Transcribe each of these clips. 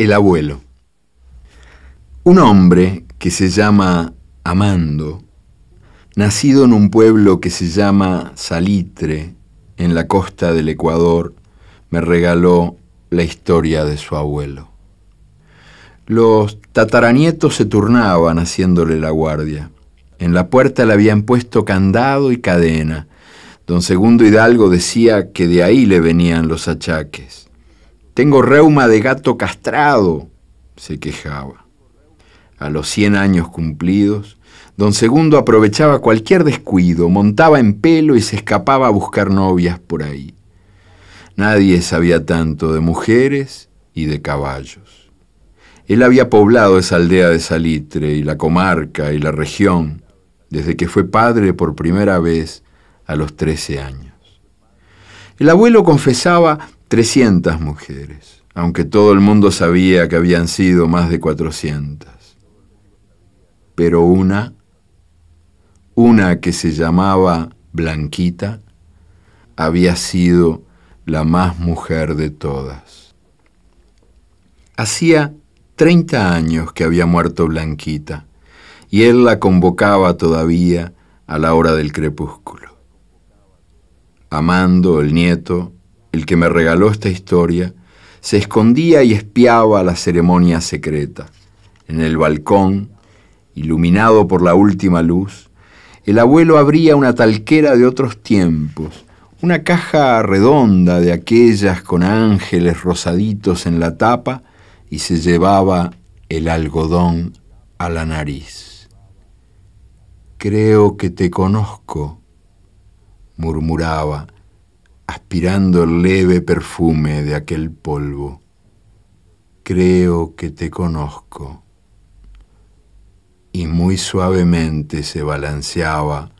El abuelo. Un hombre que se llama Amando, nacido en un pueblo que se llama Salitre, en la costa del Ecuador, me regaló la historia de su abuelo. Los tataranietos se turnaban haciéndole la guardia. En la puerta le habían puesto candado y cadena. Don Segundo Hidalgo decía que de ahí le venían los achaques. Tengo reuma de gato castrado, se quejaba. A los cien años cumplidos, don Segundo aprovechaba cualquier descuido, montaba en pelo y se escapaba a buscar novias por ahí. Nadie sabía tanto de mujeres y de caballos. Él había poblado esa aldea de Salitre y la comarca y la región desde que fue padre por primera vez a los trece años. El abuelo confesaba 300 mujeres, aunque todo el mundo sabía que habían sido más de 400. Pero una, una que se llamaba Blanquita, había sido la más mujer de todas. Hacía 30 años que había muerto Blanquita, y él la convocaba todavía a la hora del crepúsculo. Amando, el nieto, el que me regaló esta historia, se escondía y espiaba la ceremonia secreta. En el balcón, iluminado por la última luz, el abuelo abría una talquera de otros tiempos, una caja redonda de aquellas con ángeles rosaditos en la tapa y se llevaba el algodón a la nariz. Creo que te conozco, murmuraba aspirando el leve perfume de aquel polvo. Creo que te conozco. Y muy suavemente se balanceaba,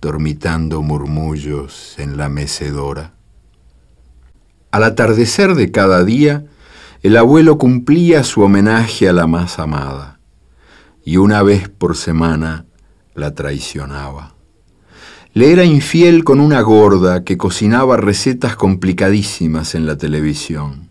dormitando murmullos en la mecedora. Al atardecer de cada día, el abuelo cumplía su homenaje a la más amada, y una vez por semana la traicionaba. Le era infiel con una gorda que cocinaba recetas complicadísimas en la televisión.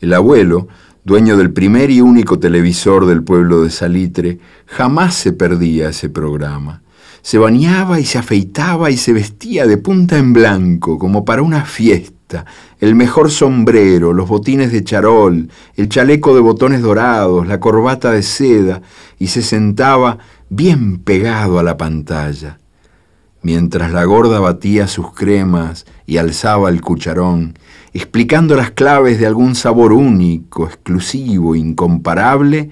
El abuelo, dueño del primer y único televisor del pueblo de Salitre, jamás se perdía ese programa. Se bañaba y se afeitaba y se vestía de punta en blanco, como para una fiesta, el mejor sombrero, los botines de charol, el chaleco de botones dorados, la corbata de seda, y se sentaba bien pegado a la pantalla mientras la gorda batía sus cremas y alzaba el cucharón, explicando las claves de algún sabor único, exclusivo, incomparable,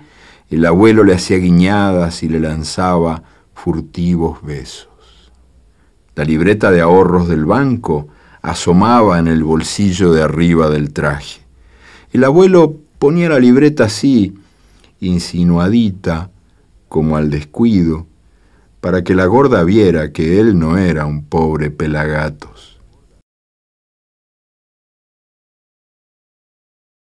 el abuelo le hacía guiñadas y le lanzaba furtivos besos. La libreta de ahorros del banco asomaba en el bolsillo de arriba del traje. El abuelo ponía la libreta así, insinuadita, como al descuido, para que la gorda viera que él no era un pobre pelagatos.